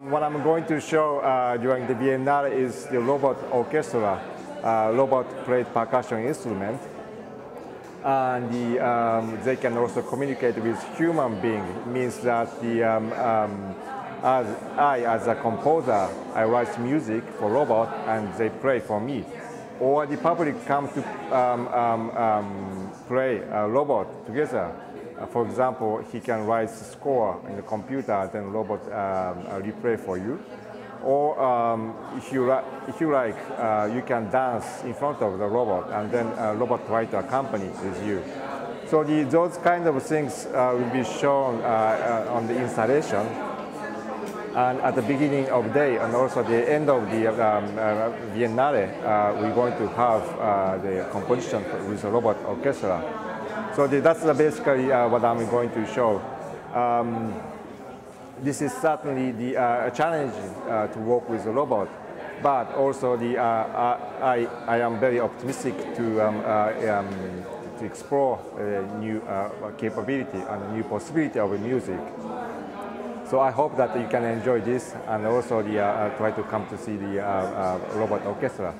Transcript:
What I'm going to show uh, during the Biennale is the robot orchestra. Uh, robot played percussion instrument, and the, um, they can also communicate with human being. It means that the um, um, as I, as a composer, I write music for robot, and they play for me. Or the public come to um, um, um, play a robot together. Uh, for example, he can write score in the computer, and then robot um, uh, replay for you. Or um, if, you if you like, uh, you can dance in front of the robot, and then a robot try to accompany with you. So the, those kind of things uh, will be shown uh, uh, on the installation. And at the beginning of the day and also at the end of the um, Biennale, we're going to have the composition with the robot orchestra. So the, that's basically uh, what I'm going to show. Um, this is certainly the uh, challenge uh, to work with a robot, but also the, uh, I, I am very optimistic to, um, uh, um, to explore a new uh, capability and a new possibility of music. So I hope that you can enjoy this and also the, uh, uh, try to come to see the uh, robot orchestra.